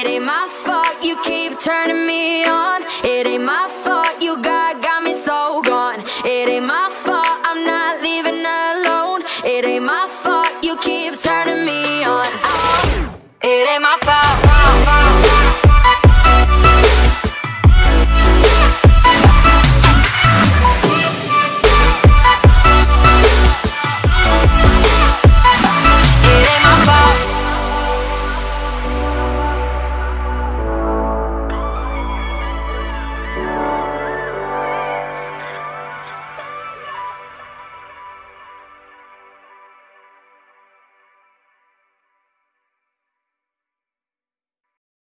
It ain't my fault you keep turning me on. It ain't my fault you got got me so gone. It ain't my fault I'm not leaving alone. It ain't my fault.